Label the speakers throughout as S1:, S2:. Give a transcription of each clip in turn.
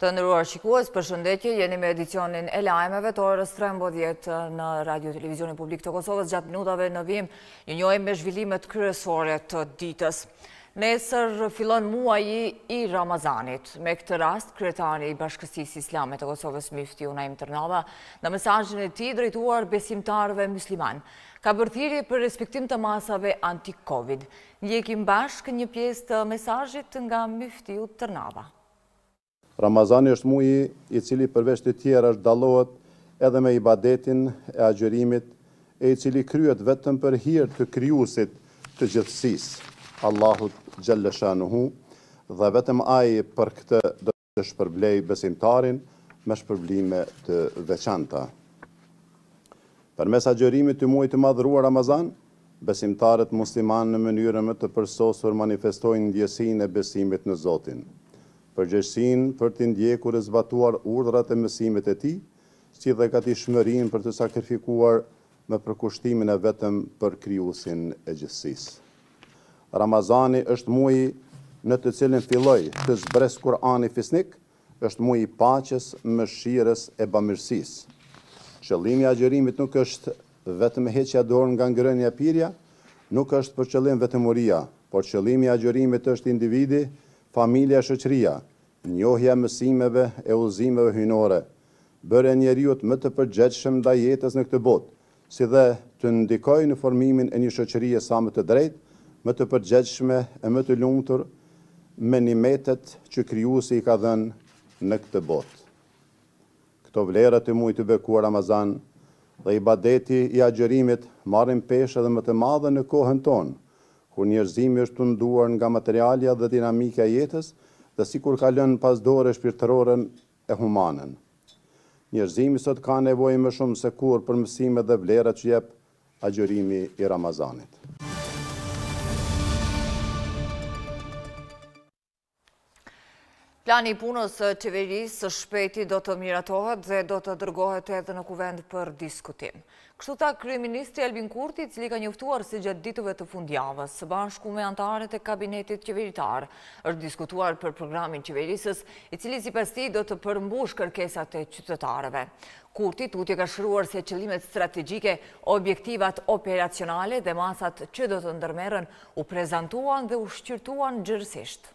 S1: Të nderuar shikues, përshëndetje, jeni me edicionin e lajmeve të orës 13 në Radio Televizionin Publik të Kosovës gjatë minutave në vijim, ju njohim me zhvillimet kryesore të ditës. Nesër fillon muaji i Ramazanit. Me këtë rast, kryetari i Bashkësisë Islame të Kosovës Myftiu Naim Tërnava, në mesazhin e tij drejtuar besimtarëve musliman, ka bërë thirrje për respektim të masave anti-Covid. Ndjekim bashkë një pjesë të mesazhit nga Myftiu Tërnava.
S2: Ramazani është muaji i cili përveç të tjerash dallohet edhe me ibadetin e agjërimit e i cili kryhet vetëm për hir të Krijuesit të gjithësisë, Allahut xhelle shanuhu, dhe vetëm Ai për këtë do të shpërblejë besimtarin me shpërblime të veçanta. Përmes agjërimit të muajit të madhëruar Ramazan, Besimtarët muslimanë në mënyrën më të përsosur manifestojnë ndjesinë e besimit në Zotin, përgjegjësinë për t'i ndjekur e zbatuar urdhrat e mësimet e Tij, si dhe gatishmërinë për të sakrifikuar me përkushtimin e vetëm për Krijuesin e gjithësisë. Ramazani është muaji në të cilin filloi të zbresë Kur'ani fisnik Është muaj i paqes, mëshirës e bamirësisë. Qëllimi i agjërimit nuk është vetëm heqja dorë nga ngrënia e pirja, nuk është për qëllim vetëm uria, por qëllimi i agjërimit është individi, familja e shoqëria, njohja e mësimeve e udhëzimeve hyjnore, bërja e njeriut më të përgjegjshëm ndaj jetës në këtë botë, si dhe të ndikojë në formimin e një shoqërie sa më të drejtë, më të përgjegjshme e më të lumtur me nimetet që Krijuesi i ka dhënë në këtë botë. Këto vlera të muajit të bekuar Ramazan dhe ibadeti i agjërimit marrin peshë edhe më të madhe në kohën tonë, kur njerëzimi është tunduar nga materialja dhe dinamika e jetës dhe sikur ka lënë pas dore shpirtëroren e humanen. Njerëzimi sot ka nevojë më shumë se kurrë për mësimet dhe vlerat që jep agjërimi i Ramazanit.
S1: Plani i punës së Qeverisë së shpejti do të miratohet dhe do të dërgohet edhe në Kuvend për diskutim. Kështu tha kryeministri Albin Kurti, i cili ka njoftuar se gjatë ditëve të fundjavës, së bashku me anëtarët e kabinetit qeveritar, është diskutuar për programin qeverisës, i cili sipas tij do të përmbushë kërkesat e qytetarëve. Kurti tutje ka shkruar se qëllimet strategjike, objektivat operacionale dhe masat që do të ndërmerren u prezantuan dhe u shqyrtuan gjerësisht.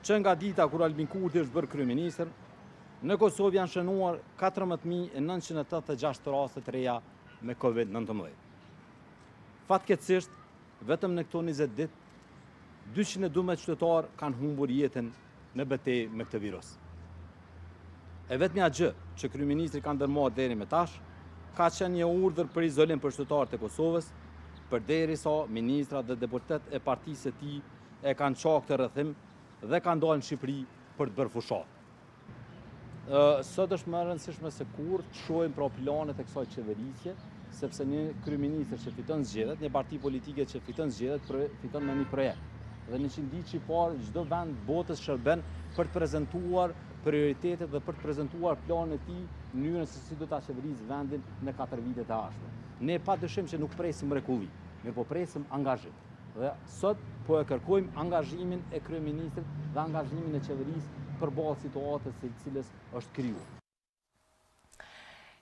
S1: Që nga dita kur Albin Kurti është bërë kryeministër, në Kosovë janë shënuar katërmbëdhjetë mijë e nëntëqind e tetëdhjetë e gjashtë raste të
S3: reja me Covid nëntëmbëdhjetë. Fatkeqësisht, vetëm në këto njëzet ditë, dyqind e dymbëdhjetë qytetarë kanë humbur jetën në betejë me këtë virus. E vetmja gjë që kryeministri ka ndërmarrë deri më tash, ka qenë një urdhër për izolim për qytetarët e Kosovës, përderisa ministrat dhe deputetë e partisë së tij e kanë çarë këtë rrethim dhe kanë dalë në Shqipëri për të bërë fushatë. Sot është më e rëndësishme se kurrë të shohim pra planet e kësaj qeverisje, sepse një kryeministër që fiton zgjedhjet, një parti politike që fiton zgjedhjet, fiton me një projekt. Dhe njëqindditëshi i parë, çdo vend të botës shërben për të prezentuar prioritetet dhe për të prezentuar planet e tij në atë se si do të qeverisë vendin në 4 vitet e ardhshme. Ne pa dyshim që nuk presim mrekulli, mirëpo presim angazhim. Dhe sot po e kërkojmë angazhimin e kryeministrit dhe angazhimin e qeverisë përballë situatës së cilës është krijuar.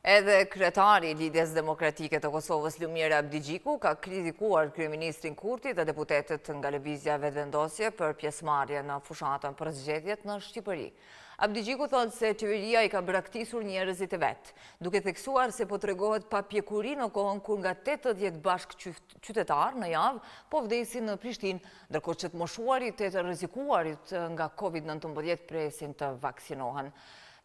S1: Edhe kryetari i Lidhjes Demokratike të Kosovës Lumir Abdixhiku ka kritikuar kryeministrin Kurti dhe deputetët nga Lëvizja Vetëvendosje për pjesëmarrje në fushatën për zgjedhjet në Shqipëri. Abdixhiku thotë se qeveria i ka braktisur njerëzit e vet, duke theksuar se po tregohet papjekuri në kohën kur nga 80 bashkë qytetarë në javë po vdesin në Prishtinë, ndërkohë që të moshuarit e të rrezikuarit nga Covid nëntëmbëdhjetë presin të vaksinohen.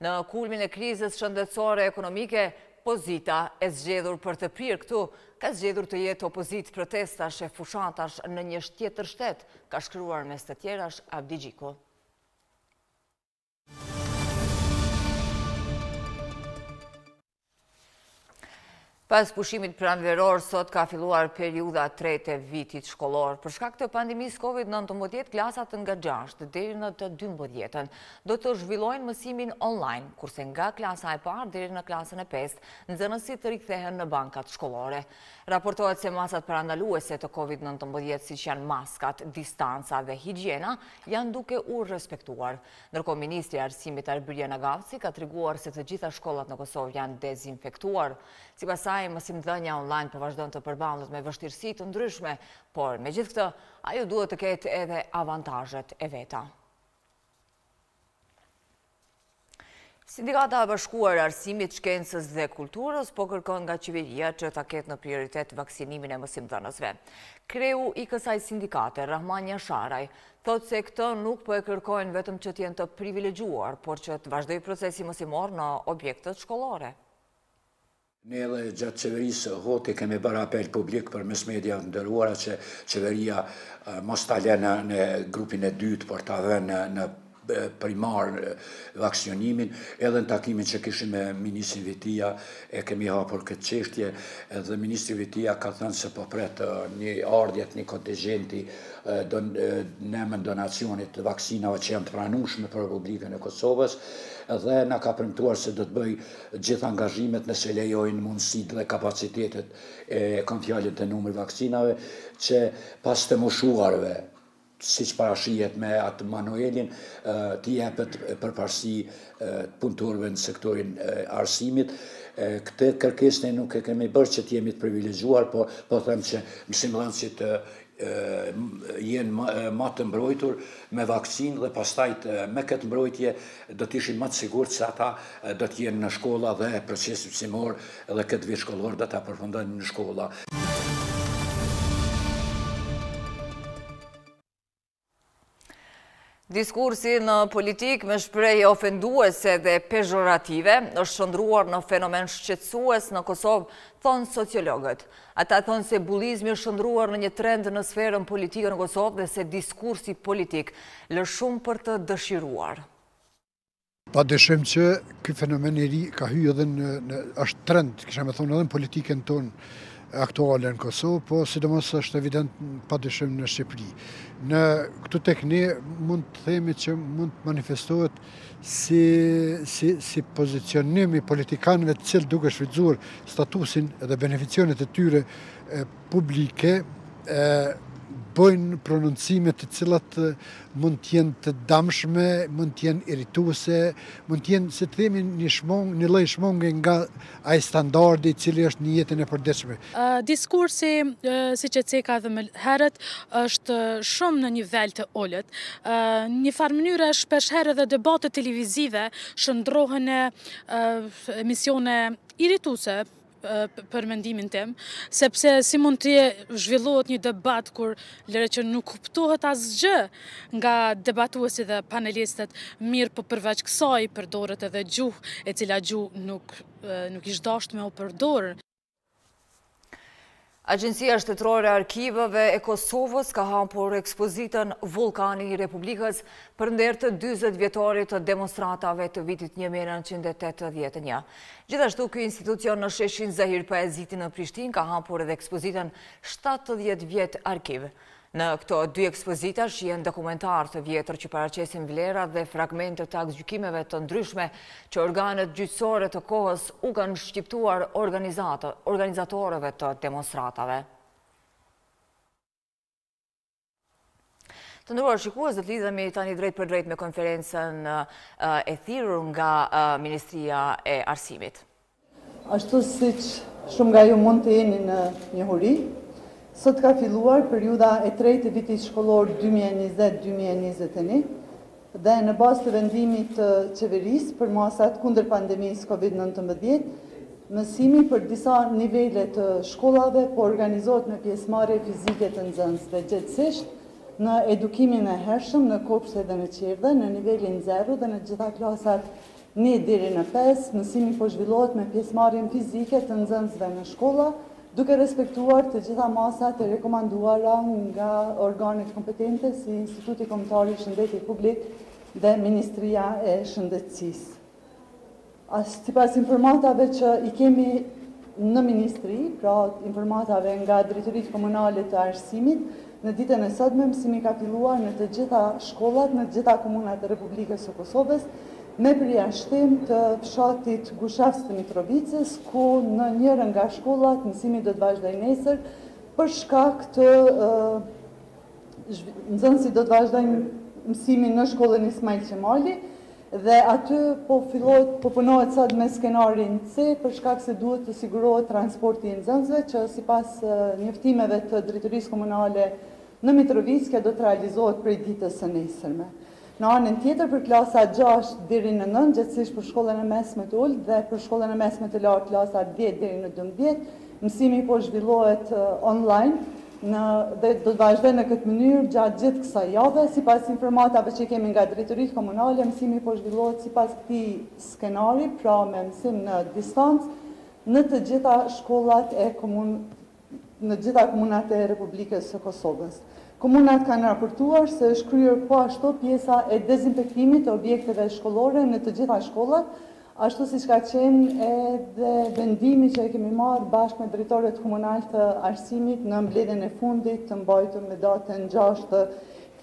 S1: Në kulmin e krizës shëndetësore ekonomike, pozita e zgjedhur për të prirë këtu, ka zgjedhur të jetë opozitë protestash e fushatash në një tjetër shtet, ka shkruar mes të tjerash Abdixhiku. Pas pushimit pranveror, sot ka filluar periudha e tretë e vitit shkollor. Për shkak të pandemisë COVID-19, klasat nga e 6 deri në të 12-ën do të zhvillojnë mësimin online, kurse nga klasa e parë deri në klasën e 5, nxënësit do të rikthehen në bankat shkollore. Raportohet se masat parandaluese të COVID-19, siç janë maskat, distanca dhe higjiena, janë duke u respektuar. Ndërkohë ministrja e Arsimit Arbërie Nagavci ka treguar se të gjitha shkollat në Kosovë janë dezinfektuar. Sipas saj, mësimdhënia online po vazhdon të përballet me vështirësi të ndryshme, por megjithëkëtë, ajo duhet të ketë edhe avantazhet e veta. Sindikata e Bashkuar e Arsimit, Shkencës dhe Kulturës po kërkon nga qeveria që ta ketë në prioritet vaksinimin e mësimdhënësve. Kreu i kësaj sindikate, Rrahman Jasharaj, thotë se këtë nuk po e kërkojnë vetëm që t'jenë të privilegjuar, por që të vazhdojë procesi mësimor në objektet shkollore.
S4: Ne edhe gjatë qeverisë Hoti kemi bërë apel publik përmes mediave të nderuara që qeveria mos ta lënë në grupin e dytë, por ta vënë në primar vaksionimin. Edhe në takimin që kishim me ministrin Vitia e kemi hapur këtë çështje edhe ministri Vitia ka thënë se po pret një ardhje të një kontingjenti në emër të donacionit të vaksinave që janë të pranueshme për Republikën e Kosovës dhe na ka premtuar se do të bëjë Të gjitha angazhimet nëse lejojnë mundësitë dhe kapacitetet e, kam fjalën te numri i vaksinave, që pas të moshuarve, siç parashihet me atë manualin, t'i jepet përparësi punëtorëve në sektorin e arsimit. Këtë kërkesë ne nuk e kemi bërë që të jemi të privilegjuar, por po them që mësimdhënësit jenë ma të mbrojtur me vaksinë dhe pastajt me këtë mbrojtje do të ishim ma të sigurt se ata do të jenë në shkolla dhe procesi mësimor dhe këtë vit shkollor do ta përfundojnë në shkolla.
S1: Diskursi në politikë me shprehje ofenduese dhe pezhorative është shndërruar në fenomen shqetësues në Kosovë, thonë sociologët. Ata thonë se bullizmi është shndërruar në një trend në sferën politike në Kosovë dhe se diskursi politik lë shumë për të dëshiruar.
S5: Pa dyshim që ky fenomen i ri ka hy edhe në, në është trend, kisha me thonë edhe në politikën tonë aktuale në Kosovë, po sidomos është evident pa dyshim në Shqipëri. Në këtu tek ne mund të themi që mund të manifestohet si si si pozicionim i politikanëve të cilët duke shfrytëzuar statusin dhe beneficionet e tyre publike bëjnë prononcime të cilat mund të jenë të damshme, mund të jenë irrituese, mund të jenë, si të themi, një shmang, një lloj shmangie nga ai standardi i cili është në jetën e përditshme.
S6: Diskursi, siç e ceka edhe më herët, është shumë në nivel të ulët. Një farë mënyre shpeshherë edhe debatet televizive shndërrohen në emisione irrituese, për mendimin tim, sepse si mund të zhvillohet një debat kur lere që nuk kuptohet asgjë nga debatuesit dhe panelistët, mirëpo përveç kësaj përdoret edhe gjuhë, e cila gjuhë nuk, nuk ish dasht me u përdor.
S1: Agjencia Shtetërore e Arkivave e Kosovës ka hapur ekspozitën Vullkani i Republikës për nder të dyzetvjetorit të demonstratave të vitit një mijë e nëntëqind e tetëdhjetë e një. Gjithashtu, ky institucion në sheshin Zahir Pajaziti në Prishtinë ka hapur edhe ekspozitën shtatëdhjetë vjet arkiv. Në këto dy ekspozita shihen dokumentarë të vjetër që paraqesin vlerat dhe fragmentet të aktgjykimeve të ndryshme që organet gjyqësore të kohës u kanë shqiptuar organizatorëve të demonstratave. Të nderuar shikues, do të lidhemi tani drejtpërdrejt me konferencën e thirur nga Ministria e Arsimit.
S7: Ashtu siç shumë nga ju mund të jeni në njohuri, sot ka filluar periudha e tretë e vitit shkollor dy mijë e njëzet dy mijë e njëzet e një dhe në bazë të vendimit të Qeverisë për masat kundër pandemisë Covid nëntëmbëdhjetë, mësimi për disa nivele të shkollave po organizohet me pjesëmarrje fizike të nxënësve, gjegjësisht në edukimin e hershëm, në kopshte dhe në çerdhe, në nivelin zero dhe në gjitha klasat Një deri në pesë, mësimi po zhvillohet me pjesëmarrjen fizike të nxënësve në shkolla, duke respektuar të gjitha masat e rekomanduara nga organet kompetente si Instituti Kombëtar i Shëndetit Publik dhe Ministria e Shëndetësisë. Sipas informatave që i kemi në ministri, pra informatave nga drejtoritë komunale të arsimit, në ditën e sotme mësimi ka filluar në të gjitha shkollat, në të gjitha komunat e Republikës së Kosovës, me përjashtim të fshatit Gushavc të Mitrovicës, ku në njërën nga shkollat mësimi do të vazhdojë nesër për shkak të nxënësit do të vazhdojnë mësimin në shkollën Ismail Qemali. Dhe aty po fillohet, po punohet sot me skenarin C për shkak se duhet të sigurohet transporti i nxënësve që sipas njoftimeve të Drejtorisë Komunale në Mitrovicë kjo do të realizohet prej ditës së nesërme. Në anën tjetër për klasat gjashtë deri në nëntë, gjegjësisht për shkollën e mesme të ulët dhe për shkollën e mesme të lartë klasat dhjetë deri në dymbëdhjetë, mësimi po zhvillohet online. në dhe do të vazhdojë në këtë mënyrë gjatë gjithë kësaj jave. Sipas informatave që kemi nga drejtoritë komunale, mësimi po zhvillohet sipas këtij skenari, pra me mësim në distancë, në të gjitha shkollat e komun në gjitha komunat e Republikës së Kosovës. Komunat kanë raportuar se është kryer po ashtu pjesa e dezinfektimit të objekteve shkollore në të gjitha shkollat, ashtu siç ka qenë edhe vendimi që e kemi marrë bashkë me drejtorët komunalë të arsimit në mbledhjen e fundit të mbajtur me datën gjashtë të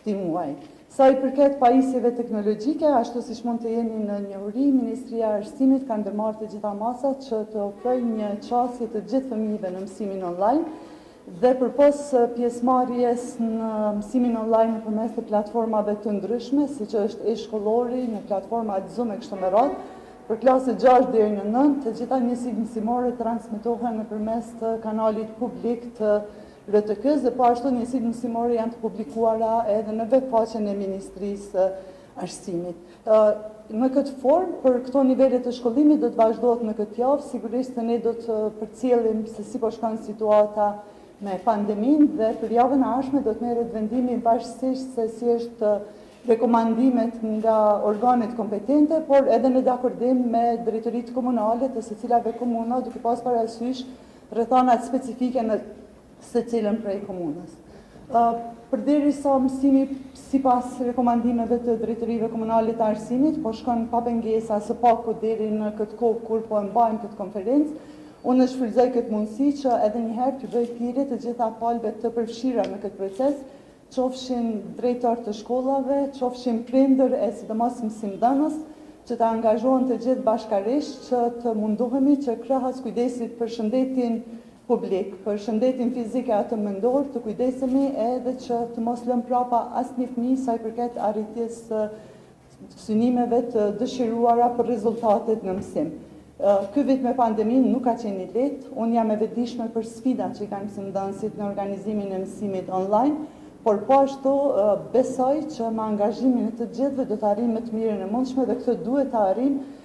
S7: këtij muaji. Sa i përket pajisjeve teknologjike, ashtu siç mund të jeni në njohuri, Ministria e Arsimit ka ndërmarrë të gjitha masat që të ofrojë një qasje të gjithë fëmijëve në mësimin online, dhe përpos pjesëmarrjes në mësimin online nëpërmes të platformave të ndryshme, siç është e-Shkollori, në platformën Zoom e kështu me radhë, për klasën gjashtë deri në nëntë, të gjitha njësitë mësimore transmitohen nëpërmes të kanalit publik të RTK-së dhe po ashtu njësitë mësimore janë të publikuara edhe në webfaqen e Ministrisë arsimit. Në këtë formë, për këto nivele të shkollimit do të vazhdohet në këtë javë. Sigurisht se ne do të përcjellim se si po shkon situata me pandeminë dhe për javën e ardhshme do të merret vendimi bashkërisht se si është rekomandimet nga organet kompetente, por edhe në dakordim me drejtoritë komunale të secilave komuna, duke pas parasysh rrethanat specifike në secilën prej komunës. Përderisa mësimi sipas rekomandimeve të drejtorive komunale të arsimit po shkon pa pengesa së paku deri në këtë kohë kur po e mbajmë këtë konferencë, unë e shfrytëzoj këtë mundësi që edhe një herë t'u bëj thirrje të gjitha palëve të përfshira në këtë proces, qofshin drejtorë të shkollave, qofshin prindër e sidomos mësimdhënës, që të angazhohen të gjithë bashkarisht që të mundohemi që krahas kujdesit për shëndetin publik, për shëndetin fizik e atë mendor, të kujdesemi edhe që të mos lëmë prapa asnjë fëmijë sa i përket arritjes së synimeve të dëshiruara për rezultatet në mësim. Ky vit me pandeminë nuk ka qenë i lehtë, unë jam e vetëdijshme për sfidat që i kanë mësimdhënësit në organizimin e mësimit online, por po ashtu besoj që me angazhimin e të gjithëve do të arrijmë më të mirën e mundshme dhe këtë duhet ta arrijmë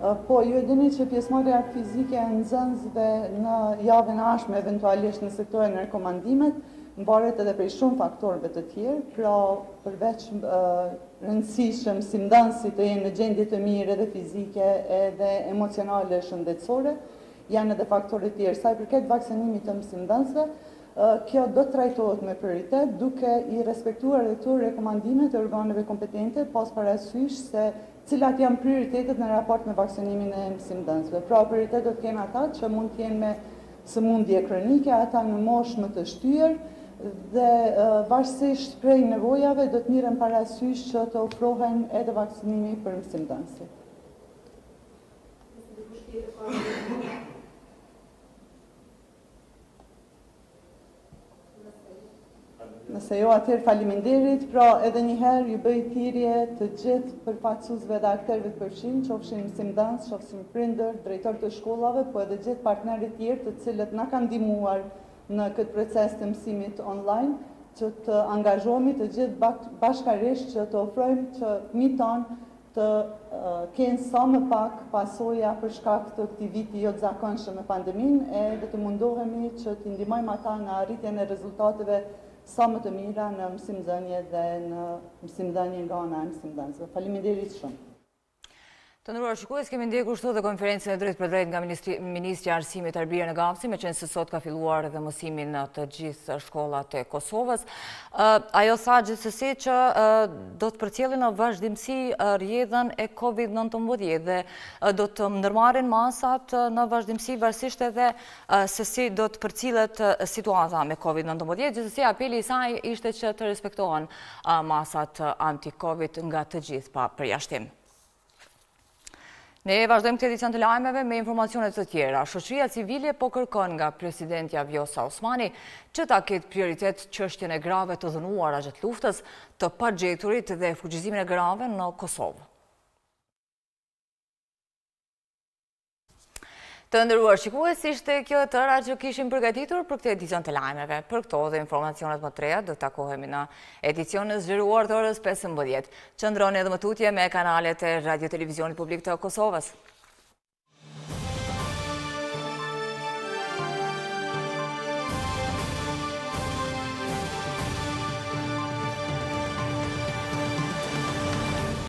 S7: Po, ju e dini që pjesëmarrja fizike e nxënësve në javën e ardhshme eventualisht në sektorin e rekomandimet varet edhe prej shumë faktorëve të tjerë, pra përveç rëndësisë që nxënësit të jenë në gjendje të mirë edhe fizike edhe emocionale e shëndetësore, janë edhe faktorë të tjerë. Sa i përket vaksinimit të mësimdhënësve, kjo do të trajtohet me prioritet duke i respektuar edhe këtu rekomandimet e organeve kompetente pas parasysh se cilat janë prioritetet në raport me vaksinimin e mësimdhënësve. Pra, prioritet do të kenë ata që mund të jenë me sëmundje kronike, ata në moshë më të shtyrë dhe varësisht prej nevojave do të mirren parasysh që të ofrohen edhe vaksinimi për mësimdhënësit. Nëse dikush tjetër ka ndonjë pyetje? Nëse jo atëherë faleminderit, pra edhe një herë ju bëj thirrje të gjithë përfaqësuesve dhe akterëve të përfshirë, qofshin mësimdhënës, qofshin prindër, drejtorë të shkollave, po edhe gjithë partnerët tjerë të cilët na kanë ndihmuar në këtë proces të mësimit online, që të angazhohemi të gjithë bashkarisht që të ofrojmë që fëmijët tanë të kenë sa më pak pasoja për shkak të këtij viti jo të zakonshëm me pandeminë edhe të mundohemi që t'i ndihmojmë ata në arritjen e rezultateve sa më të mira në mësimdhënie dhe në mësimdhënie nga ana e mësimdhënësve. Faleminderit shumë.
S1: Të nderuar shikues, kemi ndjekur shtu dhe konferencën e drejtpërdrejtë nga ministrja e Arsimit Arbërie Nagavci, meqenëse sot ka filluar dhe mësimi në të gjithë shkollat e Kosovës. Ajo tha gjithsesi që do të përcjellin në vazhdimësi rrjedhën e Covid nëntëmbëdhjetë dhe do të ndërmarrin masat në vazhdimësi varësisht edhe se si do të përcillet situata me Covid nëntëmbëdhjetë, gjithsesi apeli i saj ishte që të respektohen masat anti-Covid nga të gjithë pa përjashtim. Ne vazhdojmë këtë edicion të lajmeve me informacione të tjera. Shoqëria civile po kërkon nga presidentja Vjosa Osmani që ta ketë prioritet çështjen e grave të dhunuara gjatë luftës të pagjeturit dhe fuqizimin e grave në Kosovë. Të nderuar shikues, ishte kjo e tëra që kishim përgatitur për këtë edicion të lajmeve. Për këto dhe informacionet më të reja, do të takohemi në edicionin e zgjeruar të orës 15. Qëndroni edhe më tutje me kanalet e Radio Televizionit Publik të Kosovës.